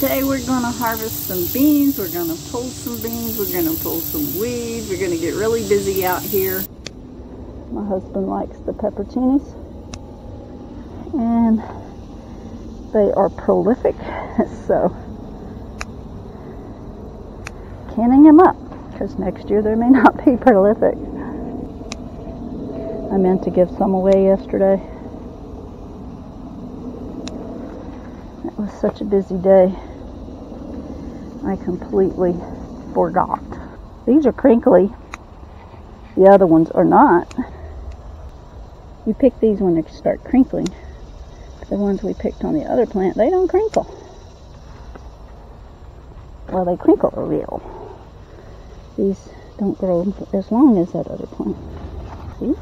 Today we're going to harvest some beans. We're going to pull some beans. We're going to pull some weeds. We're going to get really busy out here. My husband likes the pepperoncinis. And they are prolific. So canning them up because next year they may not be prolific. I meant to give some away yesterday. It was such a busy day. I completely forgot. These are crinkly. The other ones are not. You pick these when they start crinkling. The ones we picked on the other plant, they don't crinkle. Well, they crinkle a little. These don't grow as long as that other plant. See?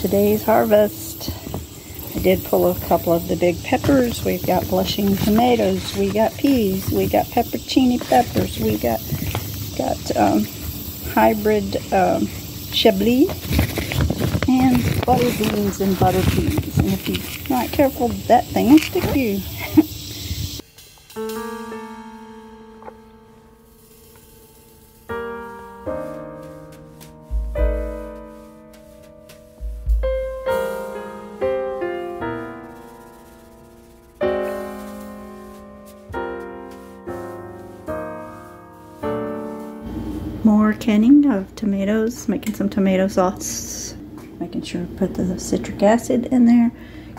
Today's harvest. Did pull a couple of the big peppers. We've got blushing tomatoes. We got peas. We got pepperoncini peppers. We got got um, hybrid um, chablis and butter beans and butter peas. And if you're not careful, that thing will stick you. More canning of tomatoes, making some tomato sauce, making sure to put the citric acid in there,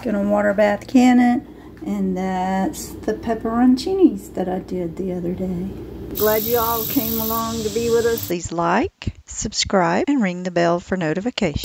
gonna water bath can it, and that's the pepperoncinis that I did the other day. Glad you all came along to be with us. Please like, subscribe, and ring the bell for notifications.